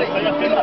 le estoy haciendo